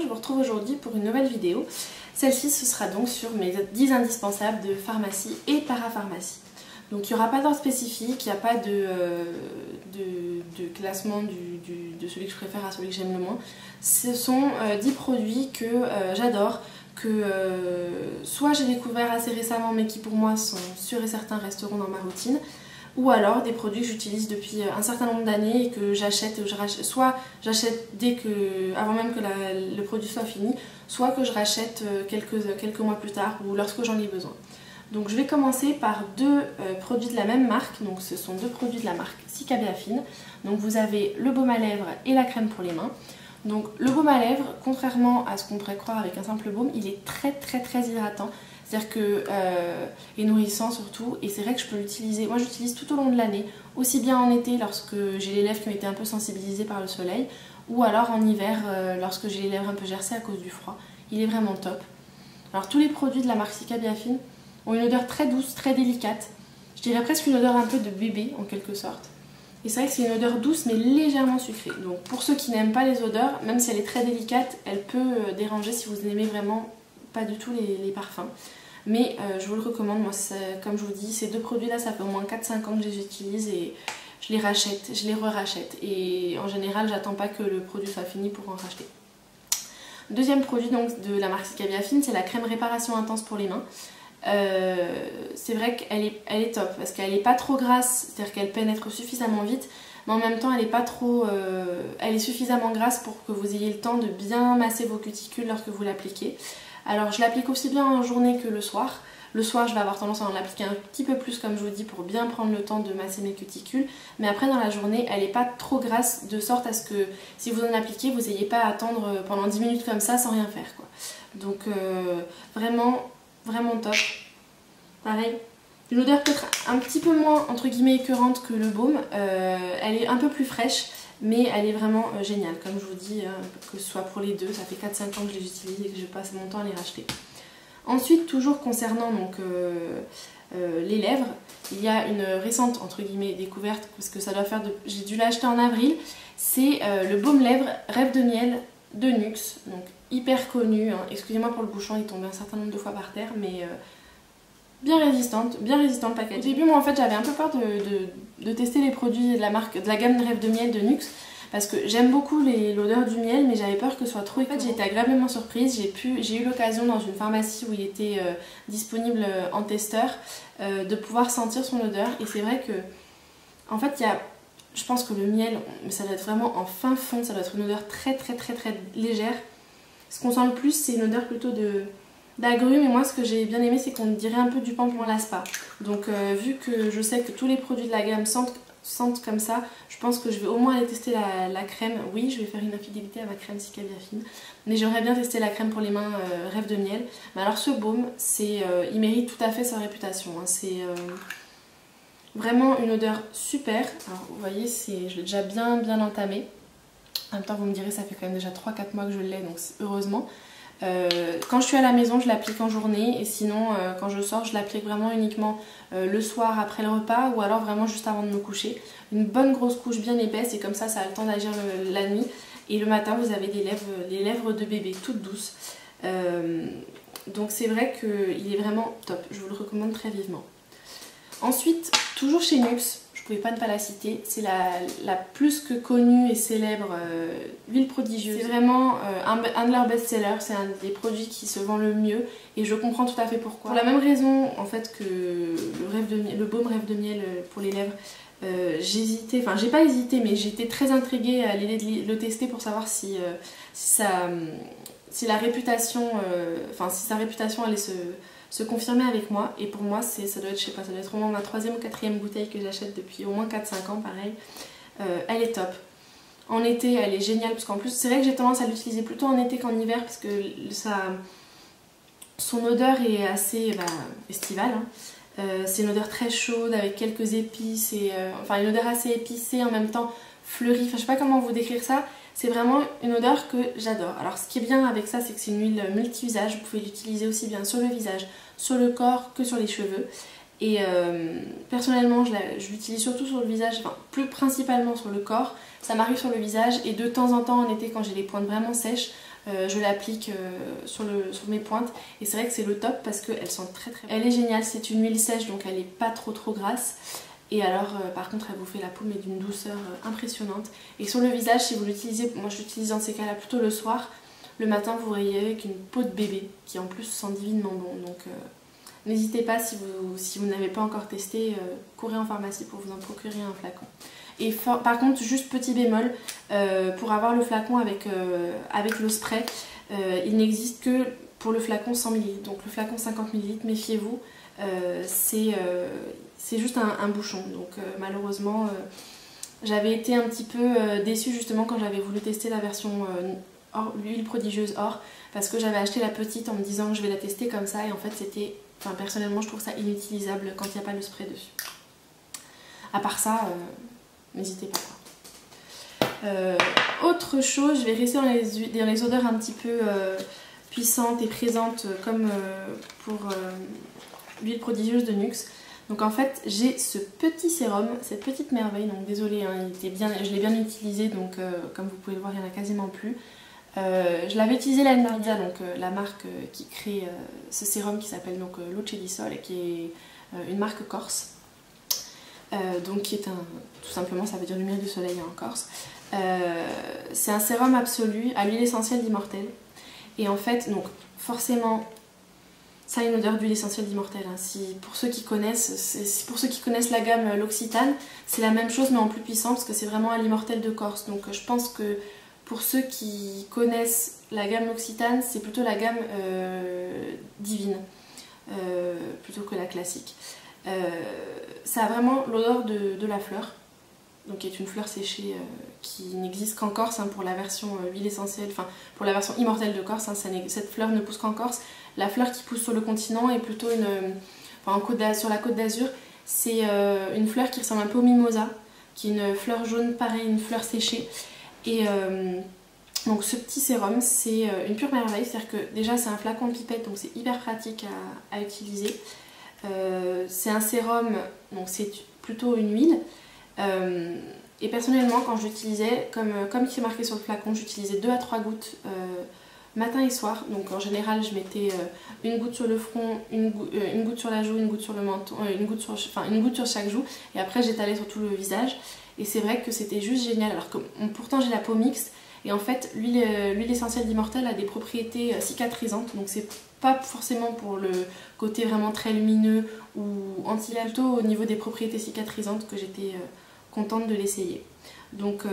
je vous retrouve aujourd'hui pour une nouvelle vidéo. Celle-ci ce sera donc sur mes 10 indispensables de pharmacie et parapharmacie. Donc il n'y aura pas d'ordre spécifique, il n'y a pas de, euh, classement de celui que je préfère à celui que j'aime le moins. Ce sont 10 euh, produits que euh, j'adore, que soit j'ai découvert assez récemment mais qui pour moi sont sûrs et certains resteront dans ma routine, ou alors des produits que j'utilise depuis un certain nombre d'années et que j'achète, soit j'achète dès que, avant même que le produit soit fini, soit que je rachète euh, quelques, quelques mois plus tard ou lorsque j'en ai besoin. Donc je vais commencer par deux euh, produits de la même marque, donc ce sont deux produits de la marque Cicabiafine. Donc vous avez le baume à lèvres et la crème pour les mains. Donc le baume à lèvres, contrairement à ce qu'on pourrait croire avec un simple baume, il est très très très hydratant. C'est-à-dire que euh, et nourrissant surtout, et c'est vrai que je peux l'utiliser. Moi, j'utilise tout au long de l'année, aussi bien en été lorsque j'ai les lèvres qui ont été un peu sensibilisées par le soleil, ou alors en hiver euh, lorsque j'ai les lèvres un peu gercées à cause du froid. Il est vraiment top. Alors tous les produits de la marque Sika Biafine ont une odeur très douce, très délicate. Je dirais presque une odeur un peu de bébé en quelque sorte. Et c'est vrai que c'est une odeur douce mais légèrement sucrée. Donc pour ceux qui n'aiment pas les odeurs, même si elle est très délicate, elle peut euh, déranger si vous n'aimez vraiment pas du tout les, parfums. Mais euh, je vous le recommande, moi comme je vous dis, ces deux produits là ça fait au moins 4-5 ans que je les utilise et je les rachète, je les re-rachète. Et en général, j'attends pas que le produit soit fini pour en racheter. Deuxième produit donc de la marque Fine, c'est la crème réparation intense pour les mains. Euh, c'est vrai qu'elle est, elle est top parce qu'elle n'est pas trop grasse, c'est-à-dire qu'elle pénètre suffisamment vite, mais en même temps elle est pas trop, euh, elle est suffisamment grasse pour que vous ayez le temps de bien masser vos cuticules lorsque vous l'appliquez. Alors je l'applique aussi bien en journée que le soir. Le soir, je vais avoir tendance à en appliquer un petit peu plus, comme je vous dis, pour bien prendre le temps de masser mes cuticules. Mais après, dans la journée, elle n'est pas trop grasse, de sorte à ce que si vous en appliquez, vous n'ayez pas à attendre pendant 10 minutes comme ça sans rien faire. Donc, euh, vraiment, vraiment top. Pareil, une odeur peut-être un petit peu moins, entre guillemets, écœurante que le baume. Euh, elle est un peu plus fraîche mais elle est vraiment euh, géniale comme je vous dis hein, que ce soit pour les deux ça fait 4-5 ans que je les utilise et que je passe mon temps à les racheter Ensuite, toujours concernant donc, euh, euh, les lèvres, il y a une récente entre guillemets découverte parce que ça doit faire de... J'ai dû l'acheter en avril. C'est euh, le baume lèvres Rêve de miel de Nux, donc hyper connu. Hein. Excusez-moi pour le bouchon, il est tombé un certain nombre de fois par terre, mais bien résistante, bien résistant le paquet. Au début, moi en fait, j'avais un peu peur de, de, tester les produits de la marque, de la gamme de Rêve de miel de Nux parce que j'aime beaucoup l'odeur du miel mais j'avais peur que ce soit trop En fait j'ai été agréablement surprise, j'ai eu l'occasion dans une pharmacie où il était euh, disponible euh, en testeur euh, de pouvoir sentir son odeur et c'est vrai que en fait il y a je pense que le miel ça doit être vraiment en fin fond, ça doit être une odeur très très très très légère. Ce qu'on sent le plus c'est une odeur plutôt de d'agrumes et moi ce que j'ai bien aimé c'est qu'on dirait un peu du pamplemousse laspa donc vu que je sais que tous les produits de la gamme sentent comme ça, je pense que je vais au moins aller tester la, crème. Oui, je vais faire une infidélité à ma crème Fine, mais j'aimerais bien tester la crème pour les mains euh, Rêve de miel. Mais alors ce baume, c'est, euh, il mérite tout à fait sa réputation. Hein. C'est euh, vraiment une odeur super. Alors vous voyez, je l'ai déjà bien bien entamé. En même temps, vous me direz, ça fait quand même déjà 3-4 mois que je l'ai, donc heureusement. Euh, quand je suis à la maison, je l'applique en journée et sinon, euh, quand je sors, je l'applique vraiment uniquement euh, le soir après le repas ou alors vraiment juste avant de me coucher. Une bonne grosse couche bien épaisse et comme ça, ça a le temps d'agir la nuit. Et le matin, vous avez des lèvres, les lèvres de bébé toutes douces. donc c'est vrai qu'il est vraiment top. Je vous le recommande très vivement. Ensuite, toujours chez Nux, je pouvais pas ne pas la citer. C'est la, plus que connue et célèbre euh, huile prodigieuse. C'est vraiment euh, un, de leurs best-sellers, c'est un des produits qui se vend le mieux et je comprends tout à fait pourquoi. Pour la même raison en fait que le, rêve de le baume rêve de miel euh, pour les lèvres, j'hésitais, enfin j'ai pas hésité mais j'étais très intriguée à l'idée de le tester pour savoir si, ça, si la réputation, enfin si sa réputation allait se se confirmer avec moi. Et pour moi, c'est ça doit être, je sais pas, ça doit être au moins ma troisième ou quatrième bouteille que j'achète depuis au moins 4-5 ans, pareil. Euh, elle est top. En été, elle est géniale parce qu'en plus, c'est vrai que j'ai tendance à l'utiliser plutôt en été qu'en hiver parce que ça, son odeur est assez bah, estivale. Hein. Euh, c'est une odeur très chaude avec quelques épices et euh, enfin une odeur assez épicée en même temps fleurie. Enfin, je sais pas comment vous décrire ça. C'est vraiment une odeur que j'adore. Alors ce qui est bien avec ça, c'est que c'est une huile multi-usage. Vous pouvez l'utiliser aussi bien sur le visage, sur le corps que sur les cheveux. Et euh, personnellement, je l'utilise surtout sur le visage, enfin plus principalement sur le corps. Ça m'arrive sur le visage et de temps en temps en été quand j'ai les pointes vraiment sèches, je l'applique sur, sur mes pointes et c'est vrai que c'est le top parce qu'elle sent très très Elle est géniale, c'est une huile sèche donc elle est pas trop trop grasse. Et alors, par contre, elle vous fait la peau mais d'une douceur impressionnante. Et sur le visage, si vous l'utilisez, moi je l'utilise dans ces cas-là plutôt le soir, le matin vous voyez avec une peau de bébé qui en plus sent divinement bon. Donc N'hésitez pas si vous, si vous n'avez pas encore testé, euh, courez en pharmacie pour vous en procurer un flacon. Et par contre, juste petit bémol, euh, pour avoir le flacon avec, euh, avec le spray, il n'existe que pour le flacon 100 ml. Donc le flacon 50 ml, méfiez-vous, c'est juste un, bouchon. Donc malheureusement, j'avais été un petit peu déçue justement quand j'avais voulu tester la version l'huile prodigieuse or parce que j'avais acheté la petite en me disant que je vais la tester comme ça et en fait c'était Enfin, personnellement, je trouve ça inutilisable quand il n'y a pas le spray dessus. À part ça, euh, n'hésitez pas. Euh, autre chose, je vais rester dans les, les odeurs un petit peu euh, puissantes et présentes comme pour l'huile prodigieuse de Nux. Donc en fait, j'ai ce petit sérum, cette petite merveille. Donc désolé, hein, je l'ai bien utilisé, donc comme vous pouvez le voir, il n'y en a quasiment plus. Euh, je l'avais utilisé l'année dernière, donc euh, la marque euh, qui crée ce sérum qui s'appelle donc Luce di Sol et qui est une marque corse. donc qui est un, tout simplement ça veut dire lumière du soleil en corse. c'est un sérum absolu à l'huile essentielle d'immortel. Et en fait, donc forcément, ça a une odeur d'huile essentielle d'immortel. Hein. pour ceux qui connaissent, la gamme l'Occitane, c'est la même chose mais en plus puissant parce que c'est vraiment à l'immortel de Corse. Donc je pense que pour ceux qui connaissent la gamme Occitane, c'est plutôt la gamme euh, divine, euh, plutôt que la classique. Euh, ça a vraiment l'odeur de, la fleur, donc qui est une fleur séchée qui n'existe qu'en Corse hein, pour la version huile essentielle, enfin pour la version immortelle de Corse, hein, cette fleur ne pousse qu'en Corse. La fleur qui pousse sur le continent est plutôt une, enfin, sur la côte d'Azur, c'est une fleur qui ressemble un peu au mimosa, qui est une fleur jaune pareil, une fleur séchée et euh, donc ce petit sérum, c'est euh, une pure merveille, c'est-à-dire que déjà c'est un flacon de pipette, donc c'est hyper pratique à, utiliser. Euh, c'est un sérum, donc c'est plutôt une huile. et personnellement, quand j'utilisais, comme, comme il est marqué sur le flacon, j'utilisais 2 à 3 gouttes matin et soir. Donc en général, je mettais une goutte sur le front, une, goutte sur la joue, une goutte sur le menton, une, goutte sur, enfin, une goutte sur chaque joue. Et après, j'étalais sur tout le visage. Et c'est vrai que c'était juste génial. Alors que pourtant j'ai la peau mixte. Et en fait, euh, l'huile essentielle d'immortel a des propriétés euh, cicatrisantes. Donc c'est pas forcément pour le côté vraiment très lumineux ou anti plutôt au niveau des propriétés cicatrisantes que j'étais euh, contente de l'essayer. Donc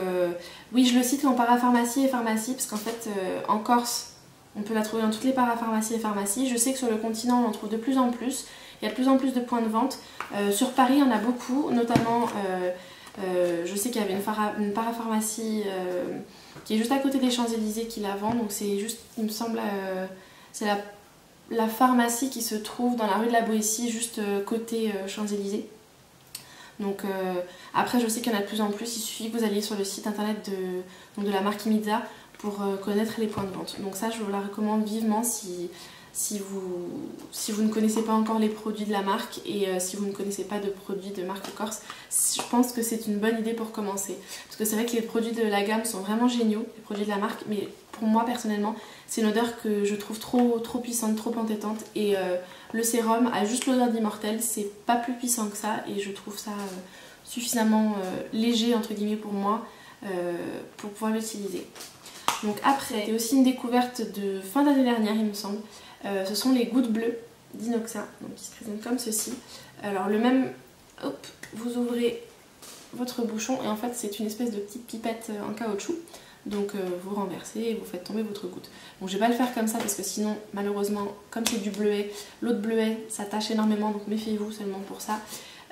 oui, je le cite en parapharmacie et pharmacie parce qu'en fait en Corse, on peut la trouver dans toutes les parapharmacies et pharmacies. Je sais que sur le continent, on en trouve de plus en plus. Il y a de plus en plus de points de vente. sur Paris, il y en a beaucoup, notamment euh, je sais qu'il y avait une, parapharmacie euh, qui est juste à côté des Champs-Élysées qui la vend, donc c'est juste, il me semble, euh, c'est la, pharmacie qui se trouve dans la rue de la Boétie, juste côté Champs-Élysées. Donc après, je sais qu'il y en a de plus en plus, il suffit que vous alliez sur le site internet de, de la marque Imiza pour connaître les points de vente. Donc ça, je vous la recommande vivement si si vous, si vous ne connaissez pas encore les produits de la marque et euh, si vous ne connaissez pas de produits de marque Corse, je pense que c'est une bonne idée pour commencer. Parce que c'est vrai que les produits de la gamme sont vraiment géniaux, les produits de la marque, mais pour moi personnellement, c'est une odeur que je trouve trop, trop puissante, trop entêtante et euh, le sérum a juste l'odeur d'immortel, c'est pas plus puissant que ça et je trouve ça euh, suffisamment léger entre guillemets pour moi pour pouvoir l'utiliser. Donc après, c'est aussi une découverte de fin d'année dernière il me semble. Euh, ce sont les gouttes bleues d'Inoxa, qui se présentent comme ceci. Alors le même, hop, vous ouvrez votre bouchon et en fait c'est une espèce de petite pipette euh, en caoutchouc. Donc euh, vous renversez et vous faites tomber votre goutte. Donc je vais pas le faire comme ça parce que sinon malheureusement comme c'est du bleuet, l'eau de bleuet ça énormément donc méfiez-vous seulement pour ça.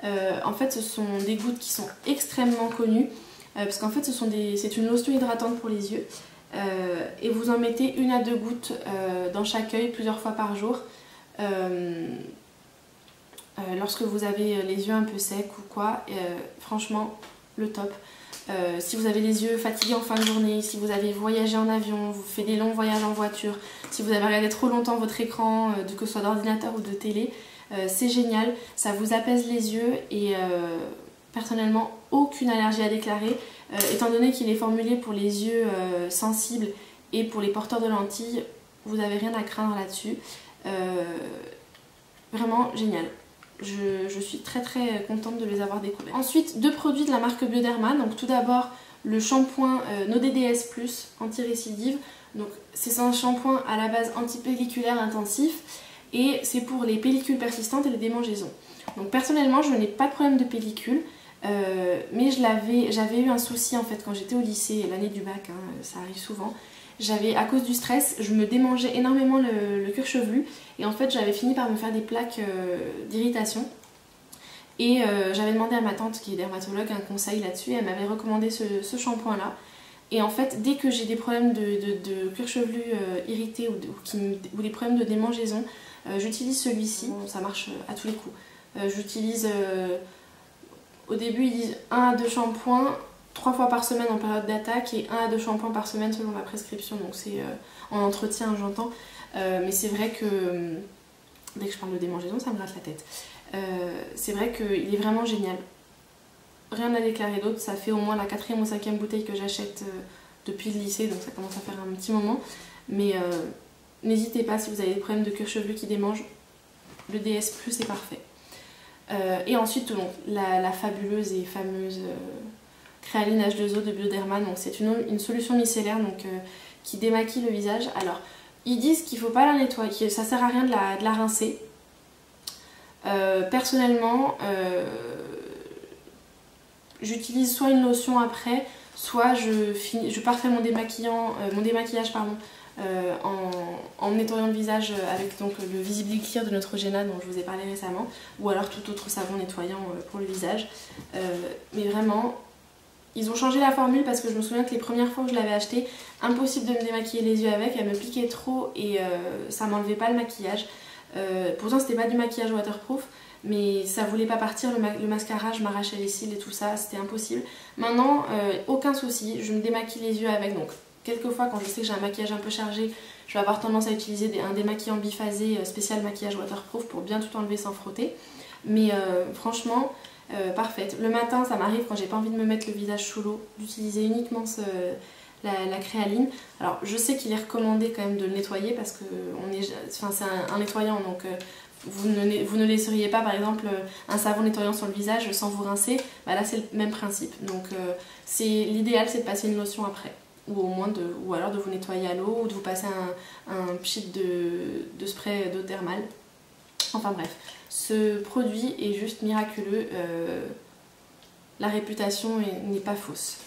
en fait ce sont des gouttes qui sont extrêmement connues parce qu'en fait c'est une lotion hydratante pour les yeux euh, et vous en mettez une à deux gouttes euh, dans chaque œil plusieurs fois par jour. Euh, lorsque vous avez les yeux un peu secs ou quoi, franchement, le top. si vous avez les yeux fatigués en fin de journée, si vous avez voyagé en avion, vous faites des longs voyages en voiture, si vous avez regardé trop longtemps votre écran, que ce soit d'ordinateur ou de télé, c'est génial, ça vous apaise les yeux et personnellement aucune allergie à déclarer. Euh, étant donné qu'il est formulé pour les yeux euh, sensibles Et pour les porteurs de lentilles, vous n'avez rien à craindre là-dessus. vraiment génial. Je, suis très très contente de les avoir découverts. Ensuite, deux produits de la marque Bioderma. Donc tout d'abord, le shampoing No DDS Plus anti-récidive. C'est un shampoing à la base antipelliculaire intensif et c'est pour les pellicules persistantes et les démangeaisons. Donc personnellement, je n'ai pas de problème de pellicule. Euh, mais j'avais eu un souci en fait quand j'étais au lycée, l'année du bac, hein, ça arrive souvent. J'avais, à cause du stress, je me démangeais énormément le, cuir chevelu et en fait j'avais fini par me faire des plaques euh, d'irritation. Et euh, j'avais demandé à ma tante qui est dermatologue un conseil là-dessus et elle m'avait recommandé ce, shampoing là. Et en fait, dès que j'ai des problèmes de, cuir chevelu irrité ou, ou, des problèmes de démangeaison, j'utilise celui-ci. ça marche à tous les coups. j'utilise au début, ils disent 1 à 2 shampoings 3 fois par semaine en période d'attaque et 1 à 2 shampoings par semaine selon la prescription. Donc c'est euh, en entretien, j'entends. Euh, mais c'est vrai que euh, dès que je parle de démangeaison, ça me gratte la tête. c'est vrai qu'il est vraiment génial. Rien à déclarer d'autre. Ça fait au moins la quatrième ou cinquième bouteille que j'achète depuis le lycée, donc ça commence à faire un petit moment. Mais n'hésitez pas si vous avez des problèmes de cuir chevelu qui démangent. Le DS Plus est parfait. Euh, et ensuite, la, fabuleuse et fameuse euh, créaline H2O de Bioderma. Donc, c'est une, solution micellaire donc, euh, qui démaquille le visage. Alors, ils disent qu'il ne faut pas la nettoyer, ça sert à rien de la, rincer. personnellement, j'utilise soit une lotion après, soit je, je parfais mon, démaquillant, mon démaquillage pardon, euh, en, nettoyant le visage avec donc, le Visible Clear de Neutrogena dont je vous ai parlé récemment ou alors tout autre savon nettoyant euh, pour le visage. Euh, mais vraiment, ils ont changé la formule parce que je me souviens que les premières fois que je l'avais acheté, impossible de me démaquiller les yeux avec, elle me piquait trop et ça m'enlevait pas le maquillage. pourtant c'était pas du maquillage waterproof, mais ça voulait pas partir, le, mascara, je m'arrachais les cils et tout ça, c'était impossible. Maintenant, aucun souci, je me démaquille les yeux avec, donc Quelquefois, quand je sais que j'ai un maquillage un peu chargé, je vais avoir tendance à utiliser un démaquillant biphasé euh, spécial maquillage waterproof pour bien tout enlever sans frotter. Mais euh, franchement, euh, parfaite. Le matin, ça m'arrive quand j'ai pas envie de me mettre le visage sous l'eau, d'utiliser uniquement la, créaline. Alors, je sais qu'il est recommandé quand même de le nettoyer parce que c'est un, nettoyant, donc vous, ne, vous ne laisseriez pas par exemple un savon nettoyant sur le visage sans vous rincer. Bah là, c'est le même principe. Donc, l'idéal, c'est de passer une lotion après ou au moins de, ou alors de vous nettoyer à l'eau ou de vous passer un, un pchit de, spray d'eau thermale. Enfin bref, ce produit est juste miraculeux. Euh, la réputation n'est pas fausse.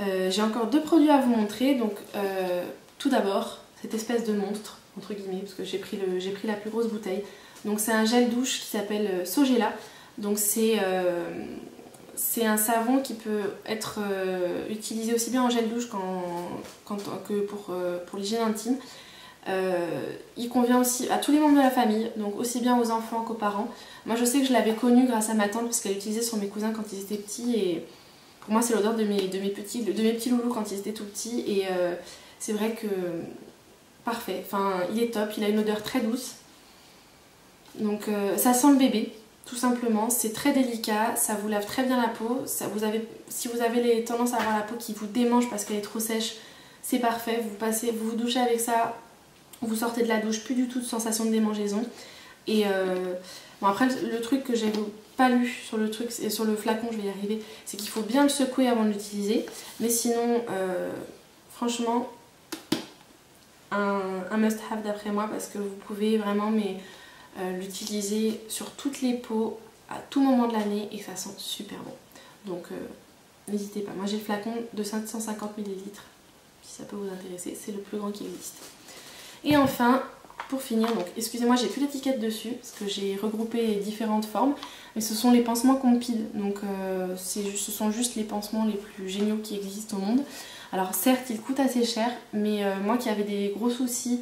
Euh, j'ai encore deux produits à vous montrer. Donc euh, tout d'abord, cette espèce de monstre, entre guillemets, parce que j'ai pris, pris la plus grosse bouteille. Donc c'est un gel douche qui s'appelle Sogela. Donc c'est c'est un savon qui peut être euh, utilisé aussi bien en gel douche que pour, euh, pour l'hygiène intime. Euh, il convient aussi à tous les membres de la famille, donc aussi bien aux enfants qu'aux parents. Moi je sais que je l'avais connu grâce à ma tante parce qu'elle l'utilisait sur mes cousins quand ils étaient petits et pour moi c'est l'odeur de mes, petits, de loulous quand ils étaient tout petits et c'est vrai que parfait, enfin il est top, il a une odeur très douce. Donc ça sent le bébé, tout simplement. C'est très délicat, ça vous lave très bien la peau. Si vous avez les tendances à avoir la peau qui vous démange parce qu'elle est trop sèche, c'est parfait. Vous, passez, vous vous douchez avec ça, vous sortez de la douche, plus du tout de sensation de démangeaison. Et euh, bon après le, truc que j'ai pas lu sur le truc et sur le flacon, je vais y arriver, c'est qu'il faut bien le secouer avant de l'utiliser. Mais sinon, euh, franchement, un, un must-have d'après moi parce que vous pouvez vraiment mais euh, l'utiliser sur toutes les peaux à tout moment de l'année et ça sent super bon. Donc euh, n'hésitez pas. Moi j'ai le flacon de 550 ml si ça peut vous intéresser. C'est le plus grand qui existe. Et enfin, pour finir, donc excusez-moi, j'ai plus l'étiquette dessus parce que j'ai regroupé différentes formes, mais ce sont les pansements compiles. Donc euh, ce sont juste les pansements les plus géniaux qui existent au monde. Alors certes, ils coûtent assez cher, mais moi qui avais des gros soucis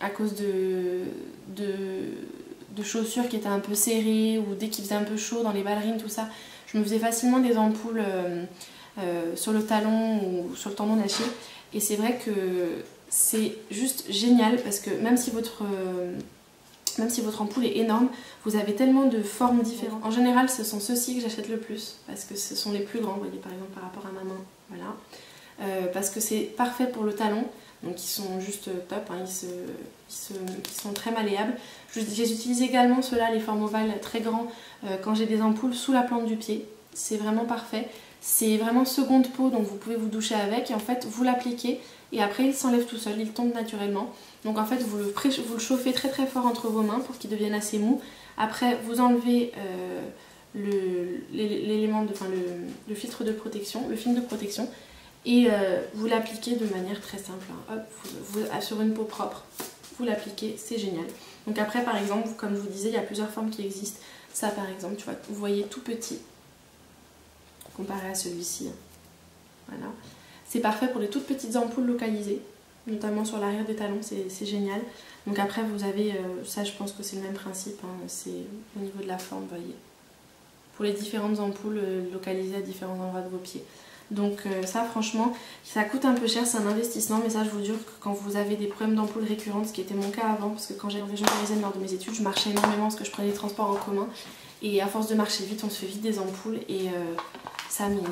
à cause de, de, chaussures qui étaient un peu serrées ou dès qu'il faisait un peu chaud dans les ballerines, tout ça, je me faisais facilement des ampoules euh, euh, sur le talon ou sur le tendon d'Achille. Et c'est vrai que c'est juste génial parce que même si votre... Euh, même si votre ampoule est énorme, vous avez tellement de formes différentes. En général, ce sont ceux-ci que j'achète le plus parce que ce sont les plus grands, vous voyez par exemple par rapport à ma main. Voilà. Parce que c'est parfait pour le talon. Donc ils sont juste top, hein, ils, sont très malléables. Je, les utilise également ceux-là, les formes ovales très grands, quand j'ai des ampoules sous la plante du pied. C'est vraiment parfait. C'est vraiment seconde peau, donc vous pouvez vous doucher avec et en fait vous l'appliquez et après il s'enlève tout seul, il tombe naturellement. Donc en fait vous le, chauffez très très fort entre vos mains pour qu'il devienne assez mou. Après vous enlevez euh, enfin le, filtre de protection, le film de protection et euh, vous l'appliquez de manière très simple. Hein. Ah, sur une peau propre, vous l'appliquez, c'est génial. Donc après par exemple, comme je vous disais, il y a plusieurs formes qui existent. Ça par exemple, tu vois, vous voyez tout petit, comparé à celui-ci. Voilà. C'est parfait pour les toutes petites ampoules localisées, notamment sur l'arrière des talons, c'est génial. Donc après vous avez, euh, ça je pense que c'est le même principe, hein, c'est au niveau de la forme, vous voyez. Pour les différentes ampoules euh, localisées à différents endroits de vos pieds. Donc euh, ça franchement, ça coûte un peu cher, c'est un investissement, mais ça je vous jure que quand vous avez des problèmes d'ampoules récurrentes, ce qui était mon cas avant, parce que quand j'avais région parisienne lors de mes études, je marchais énormément parce que je prenais les transports en commun. Et à force de marcher vite, on se fait vite des ampoules et ça mais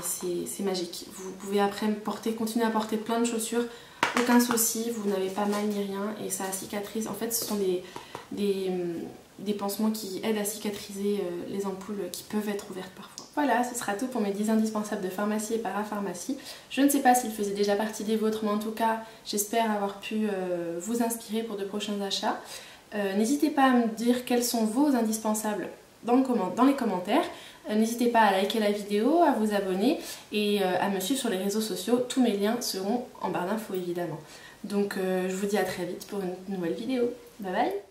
c'est magique. Vous pouvez après porter, continuer à porter plein de chaussures, aucun souci, vous n'avez pas mal ni rien et ça cicatrise. En fait ce sont des, des, pansements qui aident à cicatriser euh, les ampoules qui peuvent être ouvertes parfois. Voilà, ce sera tout pour mes 10 indispensables de pharmacie et parapharmacie. Je ne sais pas s'ils faisaient déjà partie des vôtres, mais en tout cas, j'espère avoir pu euh, vous inspirer pour de prochains achats. Euh, n'hésitez pas à me dire quels sont vos indispensables dans, les commentaires. Euh, n'hésitez pas à liker la vidéo, à vous abonner et à me suivre sur les réseaux sociaux. Tous mes liens seront en barre d'infos évidemment. Donc je vous dis à très vite pour une nouvelle vidéo. Bye bye